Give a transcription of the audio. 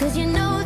Cause you know